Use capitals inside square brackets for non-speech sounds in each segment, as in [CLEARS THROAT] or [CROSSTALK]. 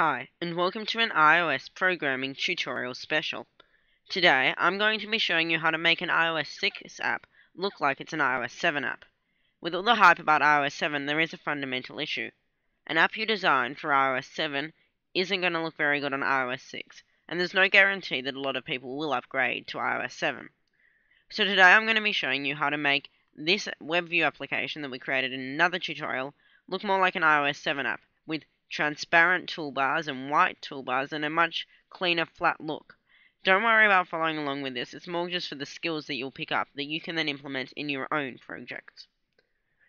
Hi, and welcome to an iOS programming tutorial special. Today, I'm going to be showing you how to make an iOS 6 app look like it's an iOS 7 app. With all the hype about iOS 7, there is a fundamental issue. An app you design for iOS 7 isn't going to look very good on iOS 6, and there's no guarantee that a lot of people will upgrade to iOS 7. So today I'm going to be showing you how to make this WebView application that we created in another tutorial look more like an iOS 7 app with transparent toolbars and white toolbars and a much cleaner flat look. Don't worry about following along with this, it's more just for the skills that you'll pick up that you can then implement in your own projects.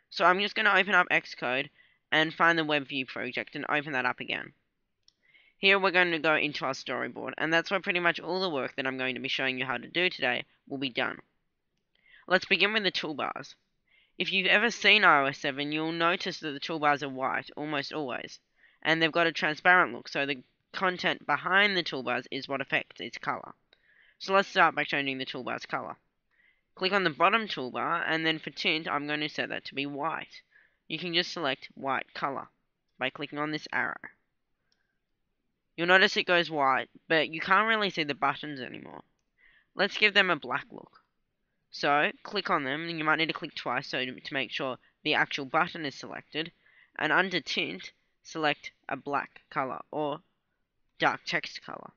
So I'm just going to open up Xcode and find the WebView project and open that up again. Here we're going to go into our storyboard and that's where pretty much all the work that I'm going to be showing you how to do today will be done. Let's begin with the toolbars. If you've ever seen iOS 7, you'll notice that the toolbars are white almost always and they've got a transparent look, so the content behind the toolbars is what affects its color. So let's start by changing the toolbar's color. Click on the bottom toolbar, and then for tint, I'm going to set that to be white. You can just select white color by clicking on this arrow. You'll notice it goes white, but you can't really see the buttons anymore. Let's give them a black look. So, click on them, and you might need to click twice so to make sure the actual button is selected. And under tint, select a black color or dark text color.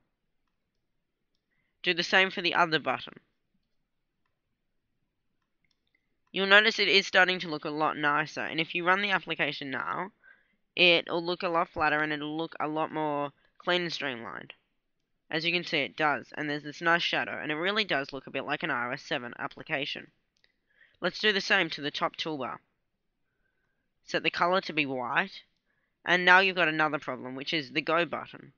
Do the same for the other button. You'll notice it is starting to look a lot nicer and if you run the application now it'll look a lot flatter and it'll look a lot more clean and streamlined. As you can see it does and there's this nice shadow and it really does look a bit like an iOS 7 application. Let's do the same to the top toolbar. Set the color to be white and now you've got another problem, which is the go button.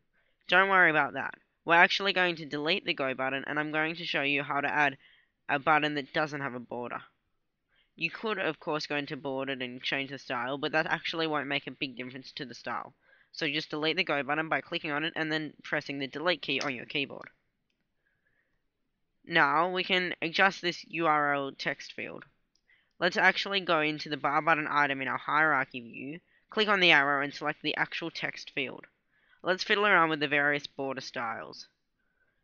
Don't worry about that. We're actually going to delete the go button, and I'm going to show you how to add a button that doesn't have a border. You could, of course, go into bordered and change the style, but that actually won't make a big difference to the style. So just delete the go button by clicking on it and then pressing the delete key on your keyboard. Now we can adjust this URL text field. Let's actually go into the bar button item in our hierarchy view Click on the arrow and select the actual text field. Let's fiddle around with the various border styles.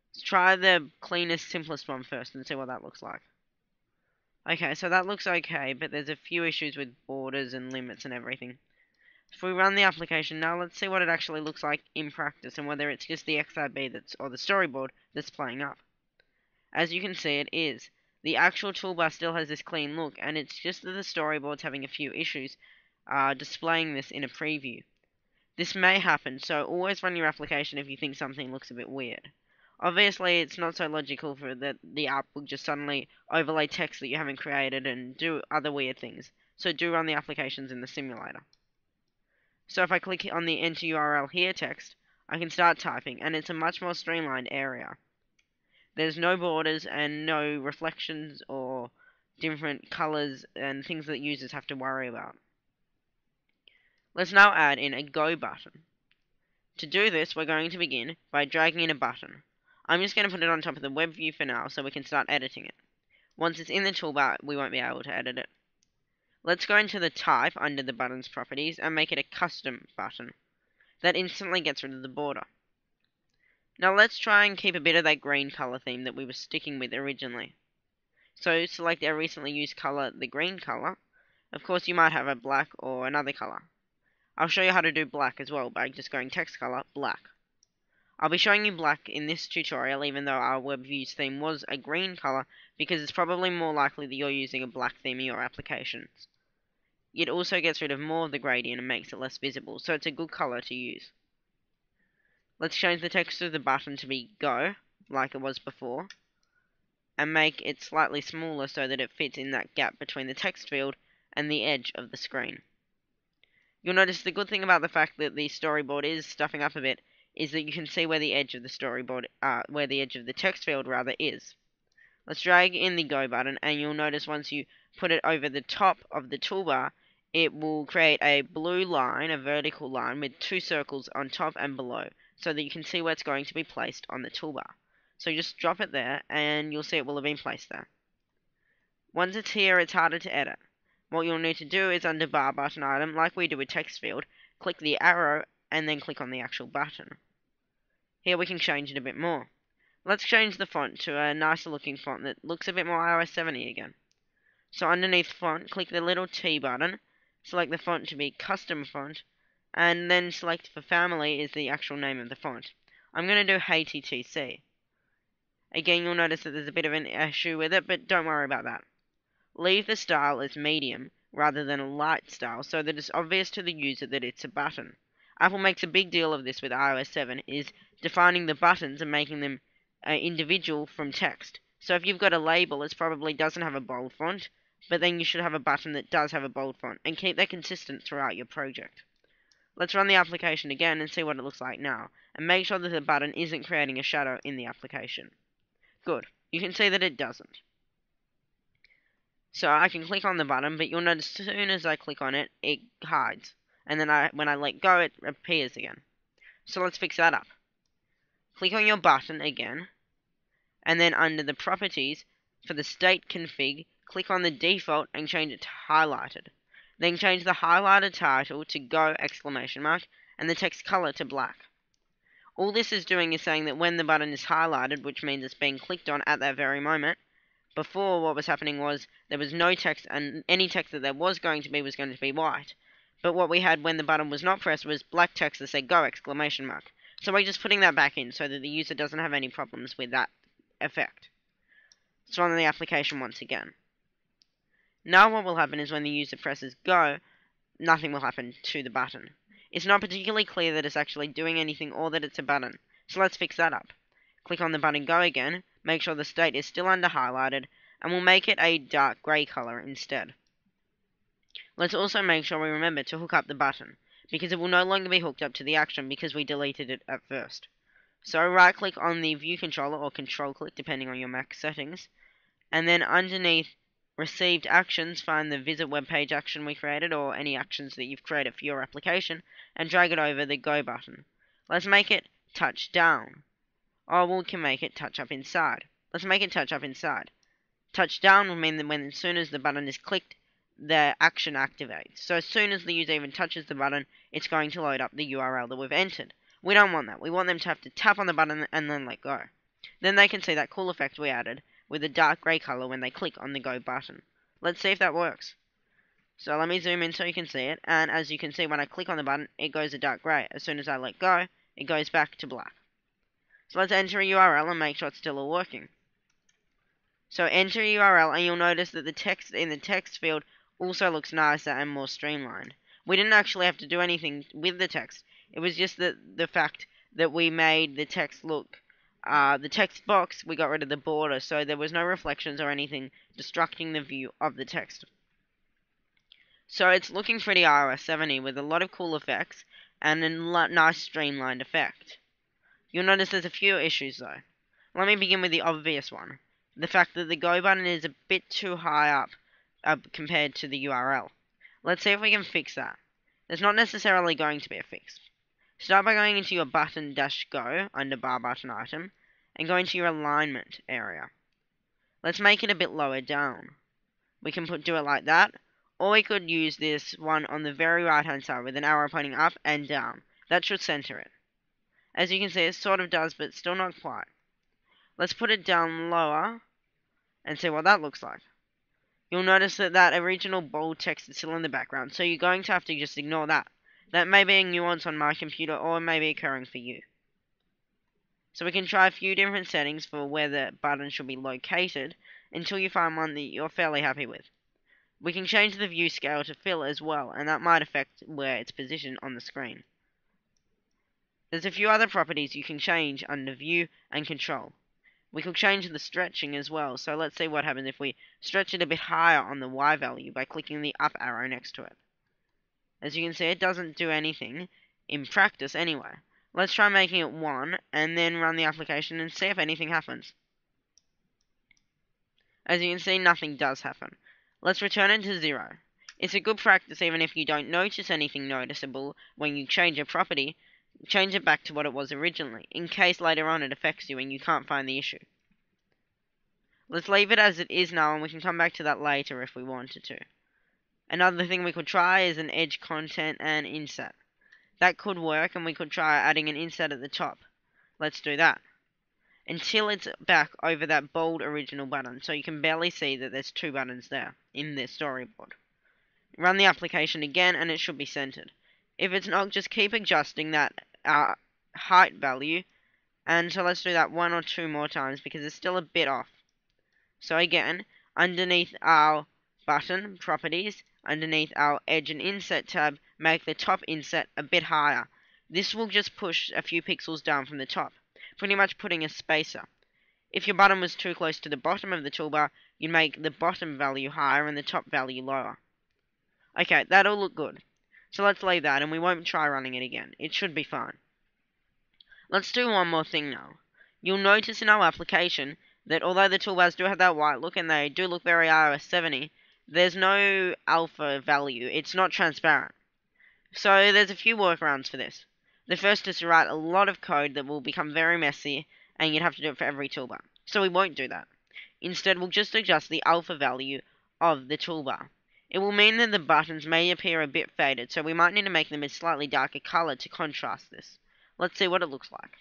Let's try the cleanest, simplest one first and see what that looks like. Okay, so that looks okay, but there's a few issues with borders and limits and everything. If we run the application now, let's see what it actually looks like in practice and whether it's just the XIB that's or the storyboard that's playing up. As you can see, it is. The actual toolbar still has this clean look, and it's just that the storyboard's having a few issues, uh, displaying this in a preview. This may happen, so always run your application if you think something looks a bit weird. Obviously, it's not so logical for that the app will just suddenly overlay text that you haven't created and do other weird things. So do run the applications in the simulator. So if I click on the enter URL here text, I can start typing, and it's a much more streamlined area. There's no borders and no reflections or different colors and things that users have to worry about. Let's now add in a Go button. To do this, we're going to begin by dragging in a button. I'm just going to put it on top of the web view for now so we can start editing it. Once it's in the toolbar, we won't be able to edit it. Let's go into the type under the button's properties and make it a custom button. That instantly gets rid of the border. Now let's try and keep a bit of that green color theme that we were sticking with originally. So select our recently used color, the green color. Of course you might have a black or another color. I'll show you how to do black as well by just going text color, black. I'll be showing you black in this tutorial even though our web views theme was a green color because it's probably more likely that you're using a black theme in your applications. It also gets rid of more of the gradient and makes it less visible, so it's a good color to use. Let's change the text of the button to be go, like it was before, and make it slightly smaller so that it fits in that gap between the text field and the edge of the screen. You'll notice the good thing about the fact that the storyboard is stuffing up a bit is that you can see where the edge of the storyboard, uh, where the edge of the text field rather is. Let's drag in the go button and you'll notice once you put it over the top of the toolbar, it will create a blue line, a vertical line with two circles on top and below so that you can see where it's going to be placed on the toolbar. So just drop it there and you'll see it will have been placed there. Once it's here, it's harder to edit. What you'll need to do is under bar button item, like we do with text field, click the arrow and then click on the actual button. Here we can change it a bit more. Let's change the font to a nicer looking font that looks a bit more iOS 70 again. So underneath font, click the little T button, select the font to be custom font, and then select for family is the actual name of the font. I'm going to do HTTC. Again, you'll notice that there's a bit of an issue with it, but don't worry about that. Leave the style as medium rather than a light style so that it's obvious to the user that it's a button. Apple makes a big deal of this with iOS 7 is defining the buttons and making them uh, individual from text. So if you've got a label, it probably doesn't have a bold font, but then you should have a button that does have a bold font, and keep that consistent throughout your project. Let's run the application again and see what it looks like now, and make sure that the button isn't creating a shadow in the application. Good. You can see that it doesn't. So I can click on the button, but you'll notice as soon as I click on it, it hides. And then I, when I let go, it appears again. So let's fix that up. Click on your button again, and then under the properties, for the state config, click on the default and change it to highlighted. Then change the highlighted title to go exclamation mark and the text color to black. All this is doing is saying that when the button is highlighted, which means it's being clicked on at that very moment, before what was happening was there was no text and any text that there was going to be was going to be white. But what we had when the button was not pressed was black text that said go exclamation mark. So we're just putting that back in so that the user doesn't have any problems with that effect. Let's run the application once again. Now what will happen is when the user presses go, nothing will happen to the button. It's not particularly clear that it's actually doing anything or that it's a button, so let's fix that up. Click on the button go again, make sure the state is still under highlighted, and we'll make it a dark grey colour instead. Let's also make sure we remember to hook up the button, because it will no longer be hooked up to the action because we deleted it at first. So right click on the view controller or control click depending on your Mac settings, and then underneath received actions, find the visit web page action we created or any actions that you've created for your application and drag it over the go button. Let's make it touch down. Or we can make it touch up inside. Let's make it touch up inside. Touch down will mean that when as soon as the button is clicked, the action activates. So as soon as the user even touches the button, it's going to load up the URL that we've entered. We don't want that. We want them to have to tap on the button and then let go. Then they can see that cool effect we added with a dark grey colour when they click on the go button. Let's see if that works. So let me zoom in so you can see it, and as you can see when I click on the button, it goes a dark grey. As soon as I let go, it goes back to black. So let's enter a URL and make sure it's still all working. So enter a URL and you'll notice that the text in the text field also looks nicer and more streamlined. We didn't actually have to do anything with the text. It was just the, the fact that we made the text look uh, the text box, we got rid of the border, so there was no reflections or anything distracting the view of the text. So it's looking pretty iOS 70 with a lot of cool effects and a nice streamlined effect. You'll notice there's a few issues though. Let me begin with the obvious one. The fact that the go button is a bit too high up uh, compared to the URL. Let's see if we can fix that. There's not necessarily going to be a fix. Start by going into your button dash go under bar button item and go into your alignment area. Let's make it a bit lower down. We can put do it like that, or we could use this one on the very right hand side with an arrow pointing up and down. That should center it. As you can see, it sort of does, but still not quite. Let's put it down lower and see what that looks like. You'll notice that that original bold text is still in the background, so you're going to have to just ignore that. That may be a nuance on my computer or it may be occurring for you. So we can try a few different settings for where the button should be located until you find one that you're fairly happy with. We can change the view scale to fill as well, and that might affect where it's positioned on the screen. There's a few other properties you can change under view and control. We could change the stretching as well, so let's see what happens if we stretch it a bit higher on the Y value by clicking the up arrow next to it. As you can see, it doesn't do anything, in practice anyway. Let's try making it 1, and then run the application and see if anything happens. As you can see, nothing does happen. Let's return it to 0. It's a good practice even if you don't notice anything noticeable when you change a property, change it back to what it was originally, in case later on it affects you and you can't find the issue. Let's leave it as it is now and we can come back to that later if we wanted to. Another thing we could try is an edge content and inset. That could work, and we could try adding an inset at the top. Let's do that. Until it's back over that bold original button, so you can barely see that there's two buttons there in the storyboard. Run the application again, and it should be centered. If it's not, just keep adjusting that uh, height value, and so let's do that one or two more times, because it's still a bit off. So again, underneath our button properties, underneath our edge and inset tab, make the top inset a bit higher. This will just push a few pixels down from the top, pretty much putting a spacer. If your button was too close to the bottom of the toolbar, you'd make the bottom value higher and the top value lower. Okay, that'll look good. So let's leave that and we won't try running it again. It should be fine. Let's do one more thing now. You'll notice in our application that although the toolbars do have that white look and they do look very iOS 70, there's no alpha value. It's not transparent. So there's a few workarounds for this. The first is to write a lot of code that will become very messy and you'd have to do it for every toolbar. So we won't do that. Instead, we'll just adjust the alpha value of the toolbar. It will mean that the buttons may appear a bit faded, so we might need to make them a slightly darker color to contrast this. Let's see what it looks like.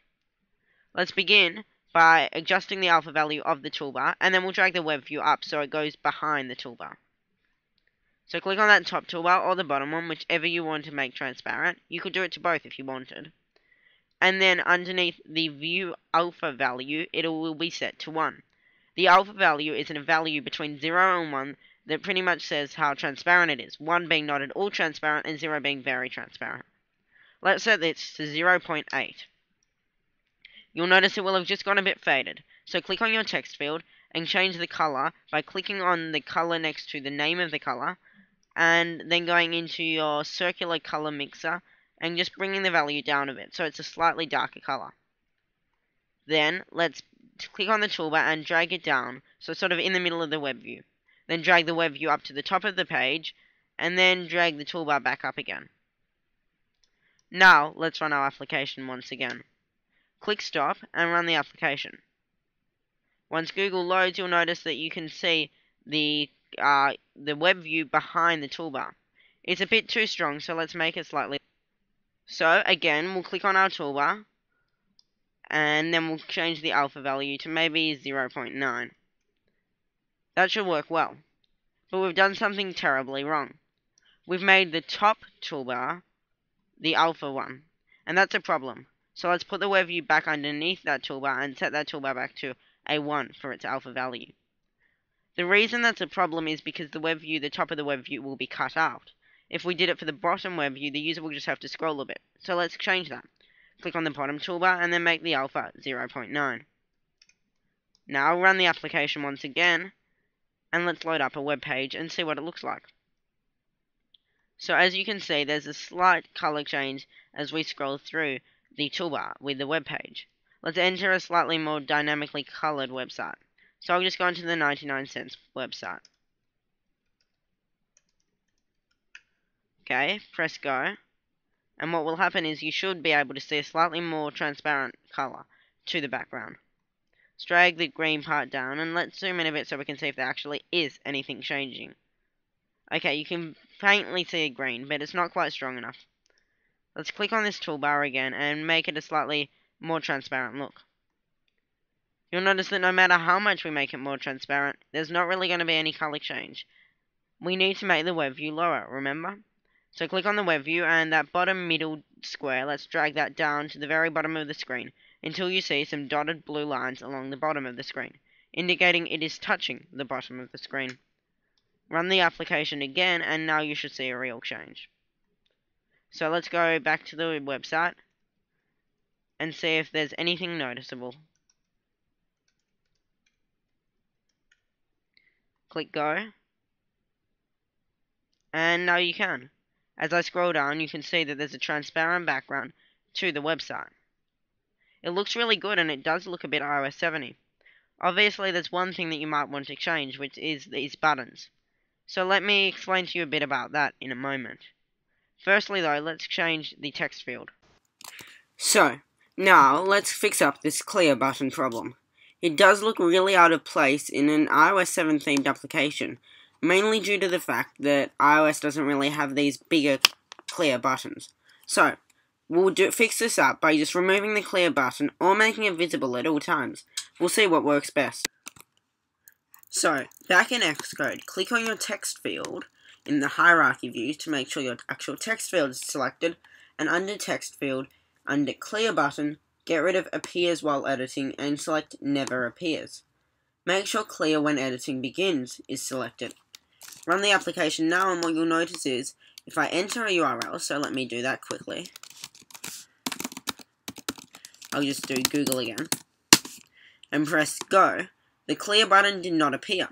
Let's begin by adjusting the alpha value of the toolbar, and then we'll drag the web view up so it goes behind the toolbar. So click on that top toolbar or the bottom one, whichever you want to make transparent. You could do it to both if you wanted. And then underneath the view alpha value, it will be set to 1. The alpha value is a value between 0 and 1 that pretty much says how transparent it is, 1 being not at all transparent and 0 being very transparent. Let's set this to 0.8. You'll notice it will have just gone a bit faded, so click on your text field and change the color by clicking on the color next to the name of the color and then going into your circular color mixer and just bringing the value down a bit so it's a slightly darker color. Then let's click on the toolbar and drag it down so it's sort of in the middle of the web view. Then drag the web view up to the top of the page and then drag the toolbar back up again. Now let's run our application once again. Click stop and run the application. Once Google loads you'll notice that you can see the uh, the web view behind the toolbar. It's a bit too strong, so let's make it slightly. So again, we'll click on our toolbar, and then we'll change the alpha value to maybe 0.9. That should work well. But we've done something terribly wrong. We've made the top toolbar the alpha one, and that's a problem. So let's put the web view back underneath that toolbar and set that toolbar back to a 1 for its alpha value. The reason that's a problem is because the web view, the top of the web view will be cut out. If we did it for the bottom web view, the user will just have to scroll a bit. So let's change that. Click on the bottom toolbar and then make the alpha 0.9. Now run the application once again and let's load up a web page and see what it looks like. So as you can see, there's a slight color change as we scroll through the toolbar with the web page. Let's enter a slightly more dynamically colored website. So I'll just go into the 99 cents website. Okay, press go. And what will happen is you should be able to see a slightly more transparent color to the background. Drag the green part down and let's zoom in a bit so we can see if there actually is anything changing. Okay, you can faintly see a green, but it's not quite strong enough. Let's click on this toolbar again and make it a slightly more transparent look. You'll notice that no matter how much we make it more transparent, there's not really going to be any color change. We need to make the web view lower, remember? So click on the web view and that bottom middle square, let's drag that down to the very bottom of the screen until you see some dotted blue lines along the bottom of the screen, indicating it is touching the bottom of the screen. Run the application again and now you should see a real change. So let's go back to the website and see if there's anything noticeable. Click go. And now you can. As I scroll down, you can see that there's a transparent background to the website. It looks really good and it does look a bit iOS 70. Obviously, there's one thing that you might want to change, which is these buttons. So let me explain to you a bit about that in a moment. Firstly though, let's change the text field. So, now let's fix up this clear button problem. It does look really out of place in an iOS 7 themed application, mainly due to the fact that iOS doesn't really have these bigger clear buttons. So, we'll do, fix this up by just removing the clear button or making it visible at all times. We'll see what works best. So, back in Xcode, click on your text field in the hierarchy view to make sure your actual text field is selected, and under text field, under clear button, get rid of appears while editing and select never appears. Make sure clear when editing begins is selected. Run the application now and what you'll notice is, if I enter a URL, so let me do that quickly. I'll just do Google again. And press go, the clear button did not appear.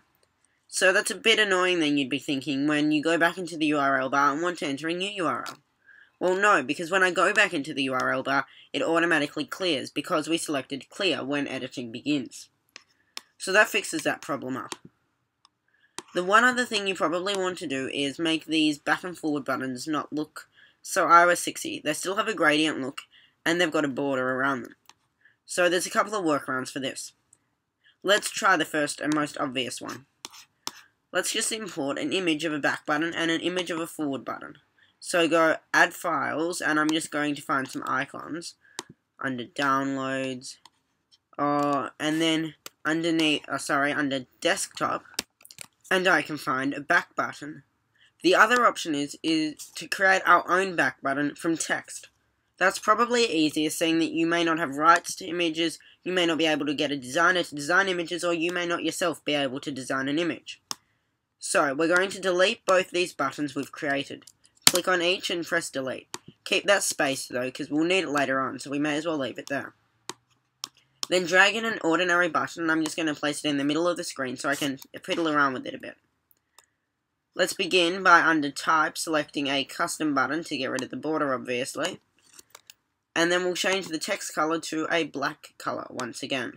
So that's a bit annoying then you'd be thinking when you go back into the URL bar and want to enter a new URL. Well, no, because when I go back into the URL bar, it automatically clears because we selected clear when editing begins. So that fixes that problem up. The one other thing you probably want to do is make these back and forward buttons not look so iOS 60. They still have a gradient look, and they've got a border around them. So there's a couple of workarounds for this. Let's try the first and most obvious one. Let's just import an image of a back button and an image of a forward button. So go add files and I'm just going to find some icons under downloads uh, and then underneath, uh, sorry, under desktop and I can find a back button. The other option is, is to create our own back button from text. That's probably easier seeing that you may not have rights to images, you may not be able to get a designer to design images, or you may not yourself be able to design an image. So, we're going to delete both these buttons we've created. Click on each and press delete. Keep that space though, because we'll need it later on, so we may as well leave it there. Then drag in an ordinary button, and I'm just going to place it in the middle of the screen so I can fiddle around with it a bit. Let's begin by under type selecting a custom button to get rid of the border obviously and then we'll change the text color to a black color once again.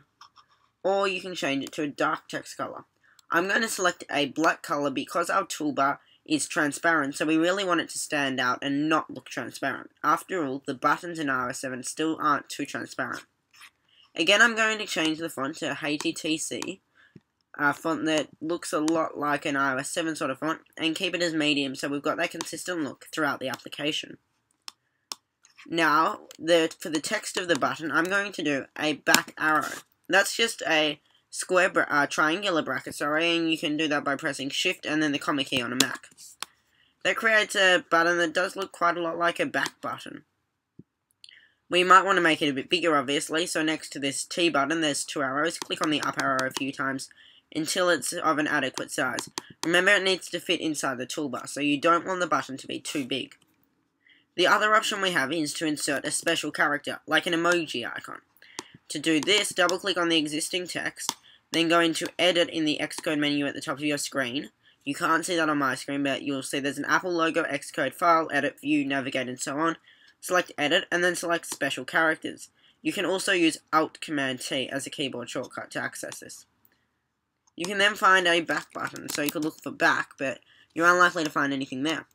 Or you can change it to a dark text color. I'm going to select a black color because our toolbar is transparent, so we really want it to stand out and not look transparent. After all, the buttons in iOS 7 still aren't too transparent. Again, I'm going to change the font to HTTC, a font that looks a lot like an iOS 7 sort of font, and keep it as medium so we've got that consistent look throughout the application. Now, the for the text of the button, I'm going to do a back arrow. That's just a square, bra uh, triangular bracket, sorry, and you can do that by pressing Shift and then the comma key on a Mac. That creates a button that does look quite a lot like a back button. We might want to make it a bit bigger, obviously, so next to this T button, there's two arrows. Click on the up arrow a few times until it's of an adequate size. Remember, it needs to fit inside the toolbar, so you don't want the button to be too big. The other option we have is to insert a special character, like an emoji icon. To do this, double click on the existing text, then go into Edit in the Xcode menu at the top of your screen. You can't see that on my screen, but you'll see there's an Apple logo, Xcode file, Edit, View, Navigate, and so on. Select Edit, and then select Special Characters. You can also use Alt Command T as a keyboard shortcut to access this. You can then find a back button, so you could look for back, but you're unlikely to find anything there.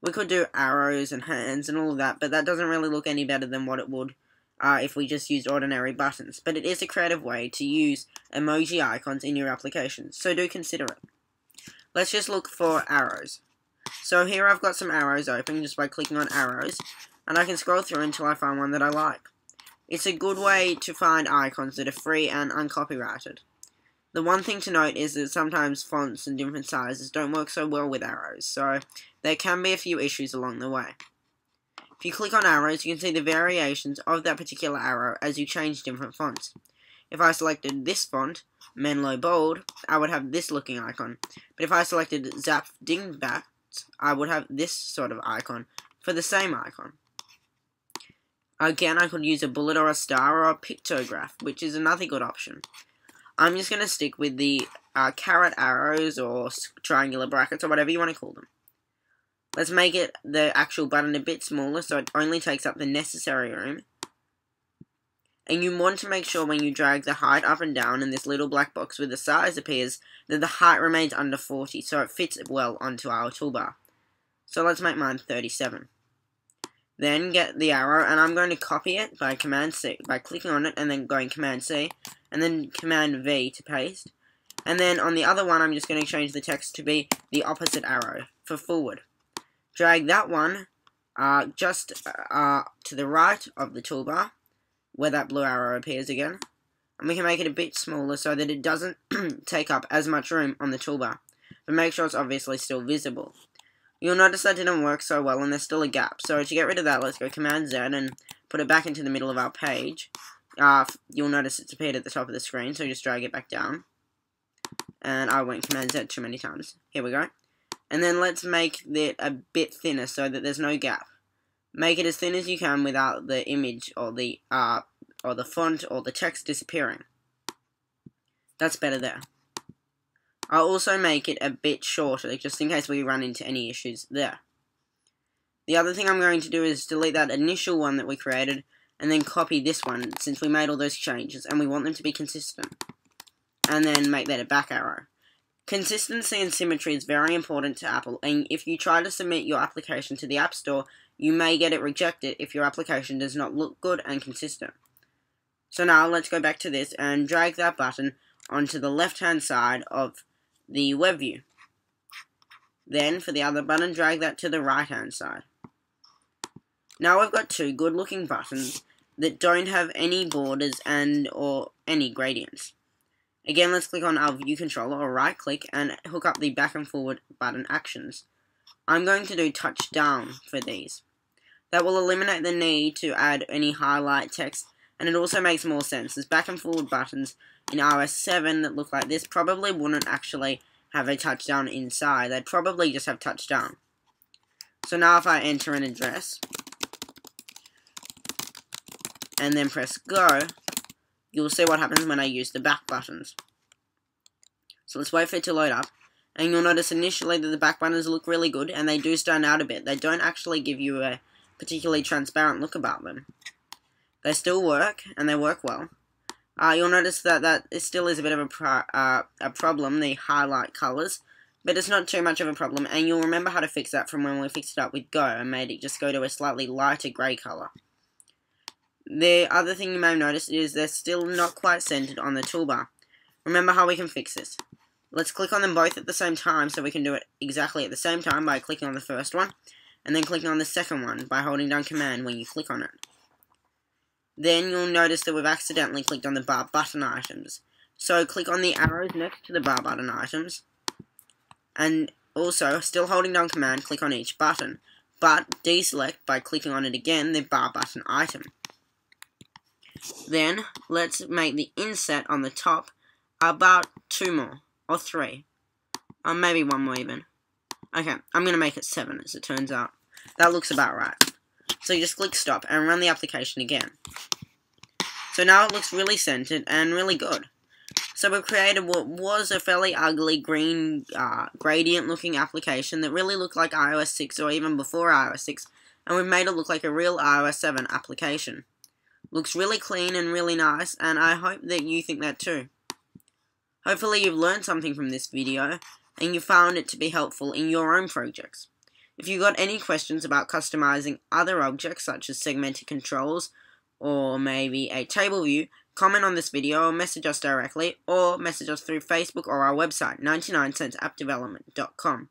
We could do arrows and hands and all of that, but that doesn't really look any better than what it would uh, if we just used ordinary buttons. But it is a creative way to use emoji icons in your application, so do consider it. Let's just look for arrows. So here I've got some arrows open just by clicking on arrows, and I can scroll through until I find one that I like. It's a good way to find icons that are free and uncopyrighted. The one thing to note is that sometimes fonts and different sizes don't work so well with arrows, so there can be a few issues along the way. If you click on arrows, you can see the variations of that particular arrow as you change different fonts. If I selected this font, Menlo Bold, I would have this looking icon. But if I selected Zapf Dingbat, I would have this sort of icon for the same icon. Again, I could use a bullet or a star or a pictograph, which is another good option. I'm just going to stick with the uh, caret arrows or triangular brackets or whatever you want to call them. Let's make it the actual button a bit smaller so it only takes up the necessary room. And you want to make sure when you drag the height up and down in this little black box where the size appears that the height remains under 40 so it fits well onto our toolbar. So let's make mine 37. Then get the arrow and I'm going to copy it by Command C by clicking on it and then going Command C and then Command V to paste. And then on the other one, I'm just going to change the text to be the opposite arrow for forward. Drag that one uh, just uh, to the right of the toolbar, where that blue arrow appears again. And we can make it a bit smaller so that it doesn't [CLEARS THROAT] take up as much room on the toolbar, but make sure it's obviously still visible. You'll notice that didn't work so well and there's still a gap. So to get rid of that, let's go Command Z and put it back into the middle of our page. Uh, you'll notice it's appeared at the top of the screen, so just drag it back down. And I went Command Z too many times. Here we go. And then let's make it a bit thinner so that there's no gap. Make it as thin as you can without the image or the uh, or the font or the text disappearing. That's better there. I'll also make it a bit shorter, just in case we run into any issues there. The other thing I'm going to do is delete that initial one that we created, and then copy this one, since we made all those changes, and we want them to be consistent. And then make that a back arrow. Consistency and symmetry is very important to Apple, and if you try to submit your application to the App Store, you may get it rejected if your application does not look good and consistent. So now let's go back to this and drag that button onto the left hand side of the web view. Then for the other button, drag that to the right hand side. Now we've got two good looking buttons that don't have any borders and or any gradients. Again, let's click on our view controller or right click and hook up the back and forward button actions. I'm going to do touch down for these. That will eliminate the need to add any highlight text and it also makes more sense. There's back and forward buttons in iOS 7 that look like this probably wouldn't actually have a touchdown inside. They'd probably just have touchdown. So now if I enter an address and then press go, you'll see what happens when I use the back buttons. So let's wait for it to load up. And you'll notice initially that the back buttons look really good and they do stand out a bit. They don't actually give you a particularly transparent look about them. They still work, and they work well. Uh, you'll notice that that it still is a bit of a, pro uh, a problem, the highlight colours, but it's not too much of a problem, and you'll remember how to fix that from when we fixed it up with Go and made it just go to a slightly lighter grey colour. The other thing you may have noticed is they're still not quite centered on the toolbar. Remember how we can fix this. Let's click on them both at the same time so we can do it exactly at the same time by clicking on the first one, and then clicking on the second one by holding down Command when you click on it. Then you'll notice that we've accidentally clicked on the bar button items. So click on the arrows next to the bar button items. And also, still holding down command, click on each button. But deselect by clicking on it again, the bar button item. Then, let's make the inset on the top about two more, or three. Or maybe one more even. Okay, I'm going to make it seven as it turns out. That looks about right. So you just click stop and run the application again. So now it looks really centered and really good. So we've created what was a fairly ugly green uh, gradient looking application that really looked like iOS 6 or even before iOS 6 and we've made it look like a real iOS 7 application. Looks really clean and really nice and I hope that you think that too. Hopefully you've learned something from this video and you found it to be helpful in your own projects. If you've got any questions about customizing other objects such as segmented controls or maybe a table view, comment on this video or message us directly or message us through Facebook or our website 99centsappdevelopment.com.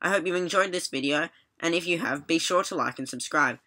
I hope you've enjoyed this video and if you have, be sure to like and subscribe.